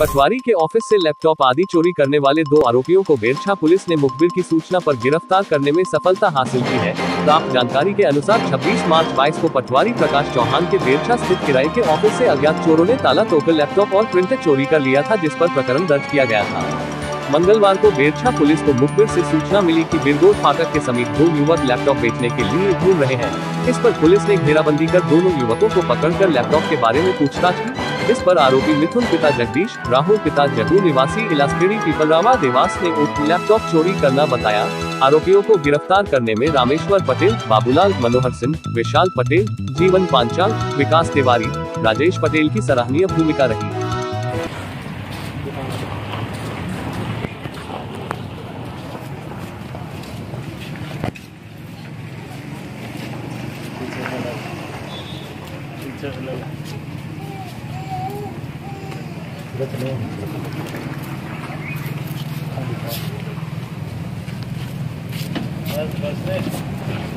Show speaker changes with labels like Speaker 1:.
Speaker 1: पटवारी के ऑफ़िस से लैपटॉप आदि चोरी करने वाले दो आरोपियों को बेरछा पुलिस ने मुखबिर की सूचना पर गिरफ़्तार करने में सफलता हासिल की है। प्राप्त जानकारी के अनुसार 26 मार्च 22 को पटवारी प्रकाश चौहान के बेरछा स्थित किराए के ऑफ़िस से अज्ञात चोरों ने ताला तोड़कर लैपटॉप और प्रिंटर चोरी कर लिया था, जिस पर प्रकरण दर्ज किया गया था। मंगलवार को बेरछा पुलिस को मुखबिर से सूचना मिली कि बिरगोट फाटक के समीप दो युवक लैपटॉप बेचने के लिए घूम रहे हैं। इस पर पुलिस ने घेराबंदी कर दोनों युवकों को पकड़कर लैपटॉप के बारे में पूछताछ की। इस पर आरोपी मिथुन पिता जगदीश राहुल पिता जगू निवासी इलासखेड़ी पीपलरावा देवास ने उक्त लैपटॉप चोरी करना बताया आरोपियों को गिरफ़्तार करने में रामेश्वर पटेल बाबूलाल मनोहर सिंह विशाल पटेल जीवन पांचाल विकास तिवारी राजेश पटेल की सराहनीय भूमिका रही
Speaker 2: That's the best thing.